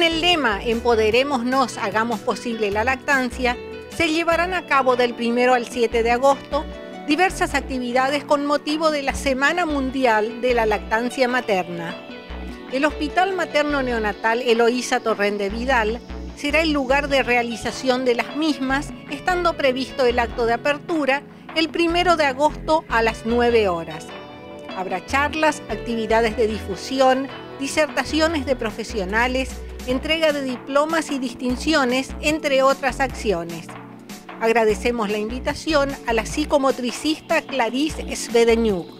Con el lema Empoderémonos, hagamos posible la lactancia, se llevarán a cabo del 1 al 7 de agosto diversas actividades con motivo de la Semana Mundial de la Lactancia Materna. El Hospital Materno Neonatal Eloísa Torrente Vidal será el lugar de realización de las mismas, estando previsto el acto de apertura el 1 de agosto a las 9 horas. Habrá charlas, actividades de difusión, disertaciones de profesionales, entrega de diplomas y distinciones, entre otras acciones. Agradecemos la invitación a la psicomotricista Clarice Svedenyuk.